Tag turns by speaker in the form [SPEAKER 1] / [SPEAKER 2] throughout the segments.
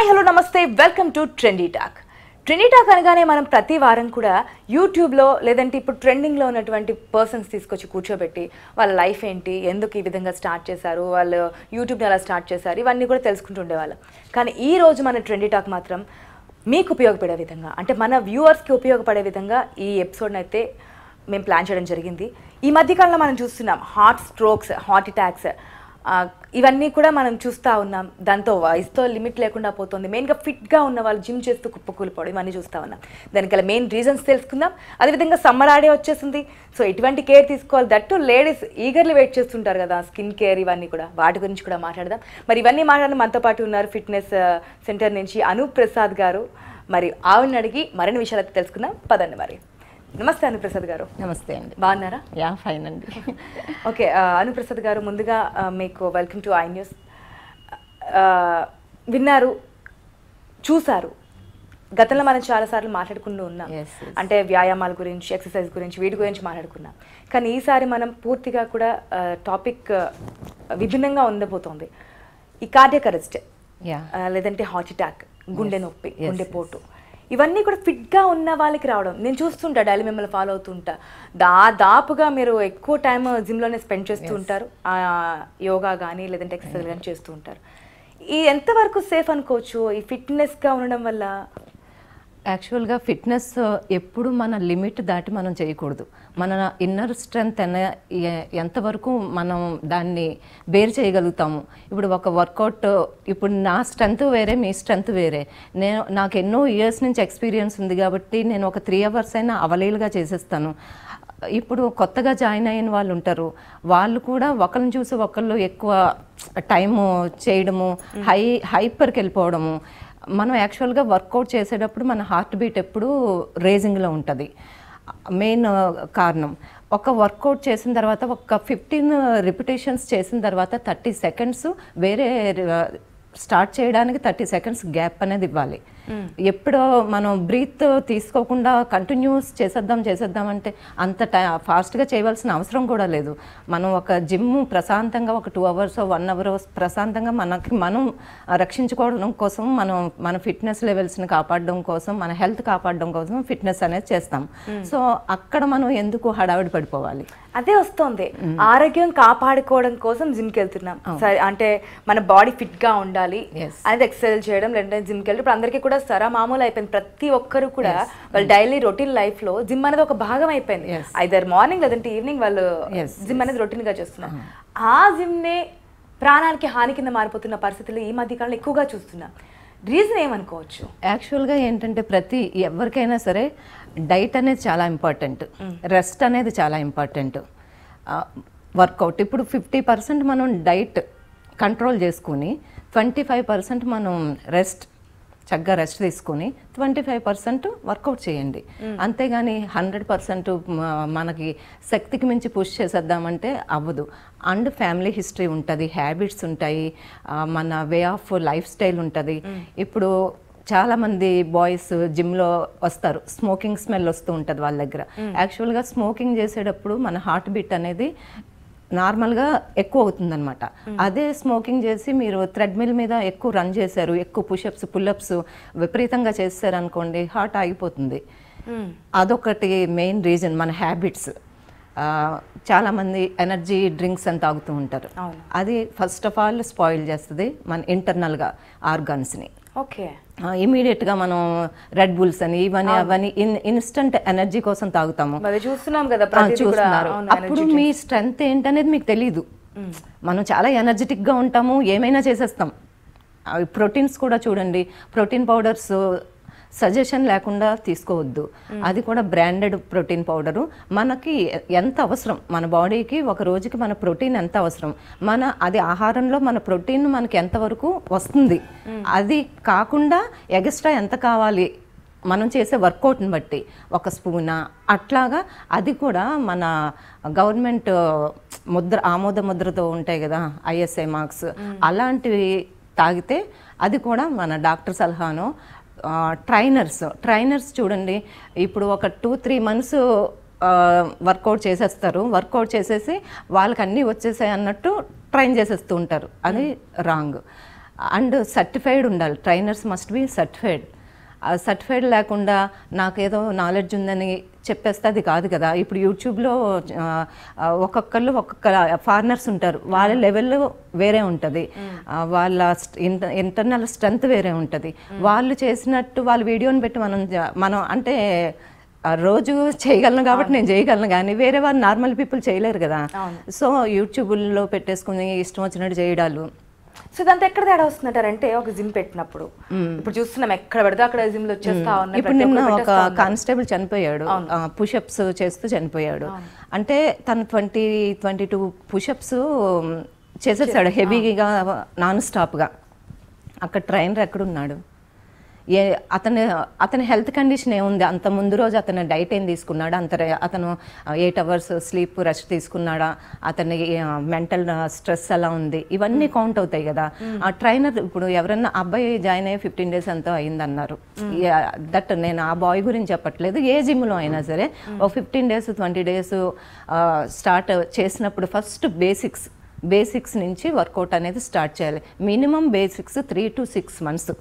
[SPEAKER 1] Hi hello నమస్తే. Welcome to trendy talk. Trendy talk అనగానే మనం ప్రతి వారం కూడా యూట్యూబ్లో లేదంటే ఇప్పుడు ట్రెండింగ్లో ఉన్నటువంటి పర్సన్స్ తీసుకొచ్చి కూర్చోబెట్టి వాళ్ళ లైఫ్ ఏంటి ఎందుకు ఈ విధంగా స్టార్ట్ చేశారు వాళ్ళు యూట్యూబ్ని ఎలా స్టార్ట్ చేశారు ఇవన్నీ కూడా తెలుసుకుంటూ ఉండేవాళ్ళం. కానీ ఈ రోజు మన ట్రెండీ టాక్ మాత్రం మీకు ఉపయోగపడే విధంగా అంటే మన వ్యూవర్స్కి ఉపయోగపడే విధంగా ఈ ఎపిసోడ్ని అయితే మేము ప్లాన్ చేయడం జరిగింది. ఈ మధ్యకాలంలో మనం చూస్తున్నాం హార్ట్ స్ట్రోక్స్ హార్ట్ అటాక్స్ ఇవన్నీ కూడా మనం చూస్తూ ఉన్నాం. దాంతో వయసుతో లిమిట్ లేకుండా పోతుంది. మెయిన్గా ఫిట్గా ఉన్న వాళ్ళు జిమ్ చేస్తూ కుప్పకూలిపోవడం ఇవన్నీ చూస్తూ ఉన్నాం. దానికి మెయిన్ రీజన్స్ తెలుసుకుందాం. అదేవిధంగా సమ్మర్ ఆడే వచ్చేసింది. సో ఎటువంటి కేర్ తీసుకోవాలి? దట్టు లేడీస్ ఈగర్లీ వెయిట్ చేస్తుంటారు కదా స్కిన్ కేర్ ఇవన్నీ కూడా. వాటి గురించి కూడా మాట్లాడదాం. మరి ఇవన్నీ మాట్లాడడం మనతో పాటు ఉన్నారు ఫిట్నెస్ సెంటర్ నుంచి అనూప్ ప్రసాద్ గారు. మరి ఆవిడని అడిగి మరిన్ని విషయాలు తెలుసుకుందాం. పదండి మరి. నమస్తే అనుప్రసాద్ గారు.
[SPEAKER 2] నమస్తే అండి.
[SPEAKER 1] బాగున్నారా?
[SPEAKER 2] యా ఫైన్ అండి.
[SPEAKER 1] ఓకే అనుప్రసాద్ గారు ముందుగా మీకు వెల్కమ్ టు ఐ న్యూస్. విన్నారు చూసారు గతంలో మనం చాలాసార్లు మాట్లాడుకుంటూ ఉన్నాం. అంటే వ్యాయామాల గురించి ఎక్సర్సైజ్ గురించి వీటి గురించి మాట్లాడుకున్నాం. కానీ ఈసారి మనం పూర్తిగా కూడా టాపిక్ విభిన్నంగా ఉండబోతోంది. ఈ కార్డియక్ అరెస్ట్
[SPEAKER 2] యా.
[SPEAKER 1] లేదంటే హార్ట్ అటాక్ గుండె నొప్పి
[SPEAKER 2] Yes,
[SPEAKER 1] గుండె
[SPEAKER 2] yes.
[SPEAKER 1] పోటు. ఇవన్నీ కూడా ఫిట్గా ఉన్న వాళ్ళకి రావడం. నేను చూస్తుంటా డైలీ మిమ్మల్ని ఫాలో అవుతుంటా. దా దాపుగా మీరు ఎక్కువ టైం జిమ్లోనే స్పెండ్ చేస్తూ ఉంటారు. యోగా కానీ లేదంటే ఎక్సర్సైజ్ కానీ చేస్తూ ఉంటారు. ఈ ఎంతవరకు సేఫ్ అనుకోవచ్చు? ఈ ఫిట్నెస్గా ఉండడం వల్ల?
[SPEAKER 2] యాక్చువల్గా ఫిట్నెస్ ఎప్పుడు మన లిమిట్ దాటి మనం చేయకూడదు. మన ఇన్నర్ స్ట్రెంగ్త్ అనే ఎ- ఎంతవరకు మనం దాన్ని బేర్ చేయగలుగుతాము. ఇప్పుడు ఒక వర్కౌట్ ఇప్పుడు నా స్ట్రెంగ్త్ వేరే మీ స్ట్రెంగ్త్ వేరే. నేను నాకు ఎన్నో ఇయర్స్ నుంచి ఎక్స్పీరియన్స్ ఉంది కాబట్టి నేను ఒక త్రీ అవర్స్ అయినా అవలీలుగా చేసేస్తాను. ఇప్పుడు కొత్తగా జాయిన్ అయిన వాళ్ళు ఉంటారు. వాళ్ళు కూడా ఒకరిని చూసి ఒకళ్ళు ఎక్కువ టైము చేయడము హై హైపర్కి వెళ్ళిపోవడము. మనం యాక్చువల్గా వర్కౌట్ చేసేటప్పుడు మన హార్ట్ బీట్ ఎప్పుడు రేజింగ్లో ఉంటుంది. మెయిన్ కారణం. ఒక వర్కౌట్ చేసిన తర్వాత ఒక ఫిఫ్టీన్ రిపిటేషన్స్ చేసిన తర్వాత థర్టీ సెకండ్స్ వేరే స్టార్ట్ చేయడానికి థర్టీ సెకండ్స్ గ్యాప్ అనేది ఇవ్వాలి. ఎప్పుడో మనం బ్రీత్ తీసుకోకుండా కంటిన్యూస్ చేసేద్దాం చేసేద్దాం అంటే అంత టై ఫాస్ట్గా చేయవలసిన అవసరం కూడా లేదు. మనం ఒక జిమ్ ప్రశాంతంగా ఒక టూ అవర్స్ వన్ అవర్ ప్రశాంతంగా మనకి మనం రక్షించుకోవడం కోసం మనం మన ఫిట్నెస్ లెవెల్స్ని కాపాడడం కోసం మన హెల్త్ కాపాడడం కోసం ఫిట్నెస్ అనేది చేస్తాం. సో అక్కడ మనం ఎందుకు హడావిడి పడిపోవాలి?
[SPEAKER 1] అదే వస్తుంది. ఆరోగ్యం కాపాడుకోవడం కోసం జిమ్కి వెళ్తున్నాం సరే అంటే మన బాడీ ఫిట్గా ఉండాలి. అనేది ఎక్సర్సైజ్ చేయడం లేదంటే జిమ్కి వెళ్ళి ఇప్పుడు అందరికీ కూడా సరా మామూలు అయిపోయింది. ప్రతి ఒక్కరు కూడా వాళ్ళ డైలీ రొటీన్ లైఫ్లో జిమ్ అనేది ఒక భాగం అయిపోయింది. ఐదర్ మార్నింగ్ లేదంటే ఈవినింగ్ వాళ్ళు జిమ్ అనేది రొటీన్గా చేస్తున్నారు ఆ జిమ్ నే ప్రాణానికి హాని కింద మారిపోతున్న పరిస్థితులు ఈ మధ్య కాలంలో ఎక్కువగా చూస్తున్నాం. రీజన్ ఏమనుకోవచ్చు?
[SPEAKER 2] యాక్చువల్గా ఏంటంటే ప్రతి ఎవరికైనా సరే డైట్ అనేది చాలా ఇంపార్టెంట్. రెస్ట్ అనేది చాలా ఇంపార్టెంట్. వర్కౌట్ ఇప్పుడు ఫిఫ్టీ పర్సెంట్ మనం డైట్ కంట్రోల్ చేసుకుని ట్వంటీ ఫైవ్ పర్సెంట్ మనం రెస్ట్ చక్కగా రెస్ట్ తీసుకొని ట్వంటీ ఫైవ్ పర్సెంట్ వర్కౌట్ చేయండి అంతేగాని హండ్రెడ్ పర్సెంట్ మనకి శక్తికి మించి పుష్ చేసేద్దామంటే అవ్వదు. అండ్ ఫ్యామిలీ హిస్టరీ ఉంటుంది హ్యాబిట్స్ ఉంటాయి మన వే ఆఫ్ లైఫ్ స్టైల్ ఉంటుంది. ఇప్పుడు చాలా మంది బాయ్స్ జిమ్లో వస్తారు స్మోకింగ్ స్మెల్ వస్తూ ఉంటుంది వాళ్ళ దగ్గర. యాక్చువల్గా స్మోకింగ్ చేసేటప్పుడు మన హార్ట్ బీట్ అనేది నార్మల్గా ఎక్కువ అవుతుందన్నమాట. అదే స్మోకింగ్ చేసి మీరు థ్రెడ్మిల్ మీద ఎక్కువ రన్ చేశారు ఎక్కువ పుషప్స్ పుల్అప్స్ విపరీతంగా చేశారు అనుకోండి హార్ట్ ఆగిపోతుంది. అదొకటి మెయిన్ రీజన్ మన హ్యాబిట్స్. చాలామంది ఎనర్జీ డ్రింక్స్ అని తాగుతూ ఉంటారు. అది ఫస్ట్ ఆఫ్ ఆల్ స్పాయిల్ చేస్తుంది మన ఇంటర్నల్గా ఆర్గాన్స్ని.
[SPEAKER 1] ఓకే.
[SPEAKER 2] ఇమీడియట్గా మనం రెడ్ బుల్స్ అని ఇవన్నీ అవన్నీ ఇన్ ఇన్స్టంట్ ఎనర్జీ కోసం తాగుతాము.
[SPEAKER 1] చూస్తున్నాం కదా
[SPEAKER 2] చూస్తున్నారు. అప్పుడు మీ స్ట్రెంగ్త్ ఏంటనేది మీకు తెలియదు మనం చాలా ఎనర్జెటిక్గా ఉంటాము ఏమైనా చేసేస్తాం. ప్రోటీన్స్ కూడా చూడండి. ప్రోటీన్ పౌడర్స్ సజెషన్ లేకుండా తీసుకోవద్దు. అది కూడా బ్రాండెడ్ ప్రోటీన్ పౌడరు. మనకి ఎంత అవసరం? మన బాడీకి ఒక రోజుకి మన ప్రోటీన్ ఎంత అవసరం? మన అది ఆహారంలో మన ప్రోటీన్ మనకి ఎంతవరకు వస్తుంది? అది కాకుండా ఎక్స్ట్రా ఎంత కావాలి? మనం చేసే వర్కౌట్ని బట్టి. ఒక స్పూనా? అట్లాగా అది కూడా మన గవర్నమెంట్ ముద్ర ఆమోద ముద్రతో ఉంటాయి కదా ఐఎస్ఐ మార్క్స్. అలాంటివి తాగితే అది కూడా మన డాక్టర్ సలహాను. ట్రైనర్స్ ట్రైనర్స్ చూడండి ఇప్పుడు ఒక టూ త్రీ మంత్స్ వర్కౌట్ చేసేస్తారు. వర్కౌట్ చేసేసి వాళ్ళకి అన్నీ వచ్చేసాయి అన్నట్టు ట్రైన్ చేసేస్తూ ఉంటారు. అది రాంగ్ అండ్ సర్టిఫైడ్ ఉండాలి. Trainers must be certified certified లేకుండా నాకేదో నాలెడ్జ్ ఉందని చెప్పేస్తే అది కాదు కదా. ఇప్పుడు యూట్యూబ్లో ఒక్కొక్కళ్ళు ఒక్కొక్క ఫారినర్స్ ఉంటారు. వాళ్ళ లెవెల్ వేరే ఉంటుంది. వాళ్ళ ఇంటర్నల్ స్ట్రెంత్ వేరే ఉంటుంది. వాళ్ళు చేసినట్టు వాళ్ళ వీడియోని పెట్టి మనం మనం అంటే రోజు చేయగలను కాబట్టి నేను చేయగలను. కానీ వేరే వాళ్ళు నార్మల్ పీపుల్ చేయలేరు కదా. సో యూట్యూబ్లో పెట్టేసుకుని ఇష్టం వచ్చినట్టు చేయడాలు.
[SPEAKER 1] సో ఇదంతా ఎక్కడ తేడా వస్తుందంటారంటే ఒక జిమ్ పెట్టినప్పుడు. ఇప్పుడు చూస్తున్నాం ఎక్కడ పడితే అక్కడ జిమ్లో వచ్చేస్తా ఉన్నాయి
[SPEAKER 2] ఇప్పుడు నిన్న ఒక. కానిస్టేబుల్ చనిపోయాడు. పుషప్స్ చేస్తూ చనిపోయాడు. అంటే తను ట్వంటీ ట్వంటీ టూ పుషప్స్ చేసేసాడు. హెవీగా నాన్ స్టాప్గా అక్కడ ట్రైనర్ ఎక్కడున్నాడు? ఏ అతని అతని హెల్త్ కండిషన్ ఏముంది? అంత ముందు రోజు అతను డైట్ ఏం తీసుకున్నాడా? అంత అతను ఎయిట్ అవర్స్ స్లీప్ రెస్ట్ తీసుకున్నాడా? అతని మెంటల్ స్ట్రెస్ ఎలా ఉంది? ఇవన్నీ కౌంట్ అవుతాయి కదా. ఆ ట్రైనర్ ఇప్పుడు ఎవరన్నా అబ్బాయి జాయిన్ అయ్యి ఫిఫ్టీన్ డేస్ ఎంతో అయిందన్నారు. దట్ నేను ఆ బాయ్ గురించి చెప్పట్లేదు. ఏ జిమ్లో అయినా సరే ఒక fifteen days twenty days start చేసినప్పుడు ఫస్ట్ బేసిక్స్ బేసిక్స్ నుంచి వర్కౌట్ అనేది స్టార్ట్ చేయాలి. Minimum basics three to six months.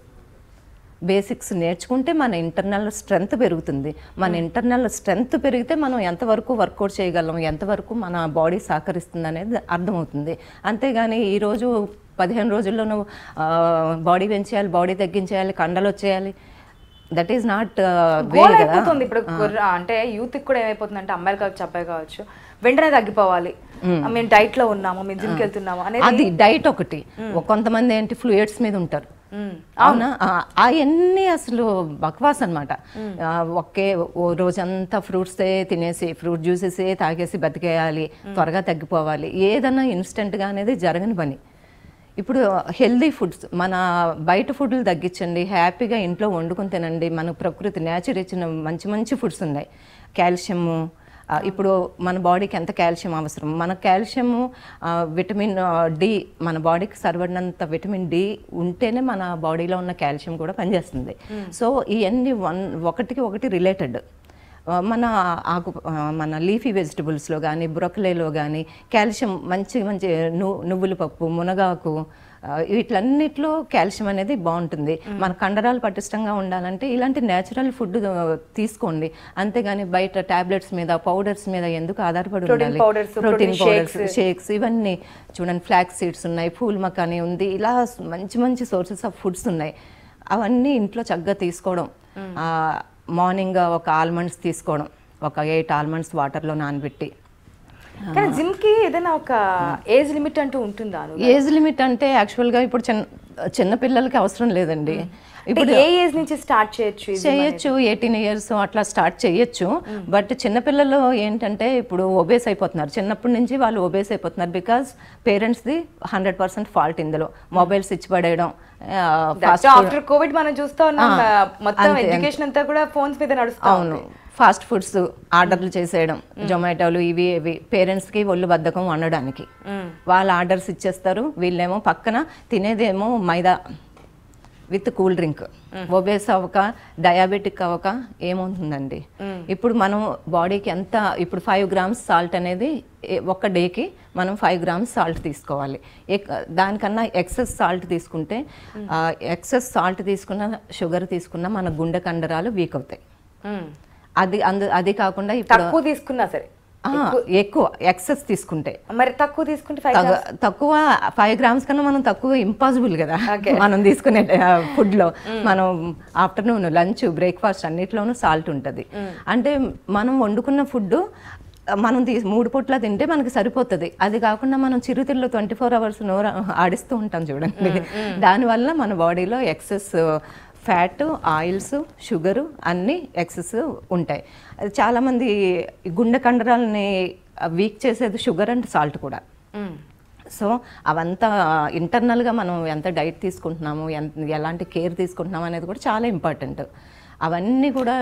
[SPEAKER 2] Basics నేర్చుకుంటే మన ఇంటర్నల్ స్ట్రెంగ్త్ పెరుగుతుంది. మన ఇంటర్నల్ స్ట్రెంగ్త్ పెరిగితే మనం ఎంతవరకు వర్కౌట్ చేయగలం ఎంతవరకు మన బాడీ సహకరిస్తుంది అనేది అర్థమవుతుంది. అంతేగాని ఈరోజు పదిహేను రోజుల్లో నువ్వు బాడీ పెంచేయాలి బాడీ తగ్గించేయాలి కండలు వచ్చేయాలి. దట్ ఈస్ నాట్
[SPEAKER 1] అయిపోతుంది ఇప్పుడు అంటే యూత్ కూడా ఏమైపోతుంది అంటే అమ్మాయిలు కావచ్చు అబ్బాయి కావచ్చు వెంటనే తగ్గిపోవాలి. మేము డైట్లో ఉన్నాము మేము జిమ్కి వెళ్తున్నాము అనేది
[SPEAKER 2] అది డైట్ ఒకటి. కొంతమంది ఏంటి ఫ్లూయిడ్స్ మీద ఉంటారు. అవునా? అవన్నీ అసలు బక్వాస్ అనమాట ఒకే ఓ రోజంతా ఫ్రూట్స్ తినేసి ఫ్రూట్ జ్యూసెస్ తాగేసి బతికేయాలి త్వరగా తగ్గిపోవాలి ఏదన్నా ఇన్స్టెంట్గా అనేది జరగని పని. ఇప్పుడు హెల్దీ ఫుడ్స్ మన బయట ఫుడ్లు తగ్గించండి హ్యాపీగా ఇంట్లో వండుకొని తినండి మన ప్రకృతి నేచర్ ఇచ్చిన మంచి మంచి ఫుడ్స్ ఉన్నాయి. కాల్షియము ఇప్పుడు మన బాడీకి ఎంత కాల్షియం అవసరం? మన కాల్షియము విటమిన్ డి మన బాడీకి సరిపడినంత విటమిన్ డి ఉంటేనే మన బాడీలో ఉన్న కాల్షియం కూడా పనిచేస్తుంది. సో ఇవన్నీ వన్ ఒకటికి ఒకటి రిలేటెడ్. మన ఆకు మన లీఫీ వెజిటబుల్స్లో కానీ బ్రొకలీలో కానీ కాల్షియం మంచి మంచి నువ్వుల పప్పు మునగాకు వీటిలన్నిట్లో కాల్షియం అనేది బాగుంటుంది. మన కండరాలు పటిష్టంగా ఉండాలంటే ఇలాంటి నేచురల్ ఫుడ్ తీసుకోండి. అంతేగాని బయట టాబ్లెట్స్ మీద పౌడర్స్ మీద ఎందుకు ఆధారపడి ఉండాలి? Protein powders shakes. ఇవన్నీ. చూడండి ఫ్లాక్స్ సీడ్స్ ఉన్నాయి పూల్ మకానీ ఉంది ఇలా మంచి మంచి సోర్సెస్ ఆఫ్ ఫుడ్స్ ఉన్నాయి. అవన్నీ ఇంట్లో చక్కగా తీసుకోవడం. మార్నింగ్ ఒక ఆల్మండ్స్ తీసుకోవడం. ఒక ఎయిట్ ఆల్మండ్స్ వాటర్లో నానబెట్టి.
[SPEAKER 1] కానీ జిమ్కి ఏదైనా ఒక ఏజ్ లిమిట్ అంటూ ఉంటుందా?
[SPEAKER 2] ఏజ్ లిమిట్ అంటే యాక్చువల్గా ఇప్పుడు చిన్న చిన్న పిల్లలకి అవసరం లేదండి.
[SPEAKER 1] అంటే ఏ ఏజ్ నుంచి స్టార్ట్ చేయొచ్చు?
[SPEAKER 2] చేయొచ్చు ఎయిటీన్ ఇయర్స్ అట్లా స్టార్ట్ చేయొచ్చు. బట్ చిన్నపిల్లలు ఏంటంటే ఇప్పుడు ఒబేస్ అయిపోతున్నారు. చిన్నప్పటి నుంచి వాళ్ళు ఒబేస్ అయిపోతున్నారు బికాస్ పేరెంట్స్ది హండ్రెడ్ పర్సెంట్ ఫాల్ట్ ఇందులో. మొబైల్స్ ఇచ్చి పడేయడం
[SPEAKER 1] ఆఫ్టర్ కోవిడ్ మనం చూస్తా ఉన్నాం. మొత్తం ఎడ్యుకేషన్ అంతా. కూడా ఫోన్స్ మీద నడుస్తా
[SPEAKER 2] అవును. ఫాస్ట్ ఫుడ్స్ ఆర్డర్లు చేసేయడం జొమాటోలు ఇవి ఇవి పేరెంట్స్కి ఒళ్ళు బద్ధకం వండడానికి. వాళ్ళు ఆర్డర్స్ ఇచ్చేస్తారు వీళ్ళేమో పక్కన తినేదేమో మైదా విత్ కూల్ డ్రింక్. ఒబేస్ అవ్వక డయాబెటిక్ అవ్వక ఏమవుతుందండి ఇప్పుడు మనం బాడీకి ఎంత ఇప్పుడు ఫైవ్ గ్రామ్స్ సాల్ట్ అనేది ఒక్క డేకి మనం ఫైవ్ గ్రామ్స్ సాల్ట్ తీసుకోవాలి. దానికన్నా ఎక్సెస్ సాల్ట్ తీసుకుంటే ఎక్సెస్ సాల్ట్ తీసుకున్న షుగర్ తీసుకున్న మన గుండె కండరాలు వీక్ అవుతాయి. అది అందు అది కాకుండా ఇప్పుడు
[SPEAKER 1] తక్కువ తీసుకున్నా సరే.
[SPEAKER 2] ఎక్కువ ఎక్సెస్ తీసుకుంటే.
[SPEAKER 1] మరి తక్కువ తీసుకుంటే
[SPEAKER 2] తక్కువ ఫైవ్ గ్రామ్స్ కన్నా మనం తక్కువ ఇంపాసిబుల్ కదా. మనం తీసుకునే ఫుడ్లో. మనం ఆఫ్టర్నూన్ లంచ్ బ్రేక్ఫాస్ట్ అన్నిట్లోనూ సాల్ట్ ఉంటుంది. అంటే మనం వండుకున్న ఫుడ్ మనం తీ మూడు పూట్ల తింటే మనకి సరిపోతుంది. అది కాకుండా మనం చిరుతిళ్ళు ట్వంటీ ఫోర్ అవర్స్ నోరు ఆడిస్తూ ఉంటాం చూడండి. దానివల్ల మన బాడీలో ఎక్సెస్ ఫ్యాట్ ఆయిల్స్ షుగరు అన్నీ ఎక్సెస్ ఉంటాయి. అది చాలామంది గుండె కండరాలని వీక్ చేసేది షుగర్ అండ్ సాల్ట్ కూడా. సో అవంతా ఇంటర్నల్గా మనం ఎంత డైట్ తీసుకుంటున్నాము ఎంత ఎలాంటి కేర్ తీసుకుంటున్నాము అనేది కూడా చాలా ఇంపార్టెంట్. అవన్నీ కూడా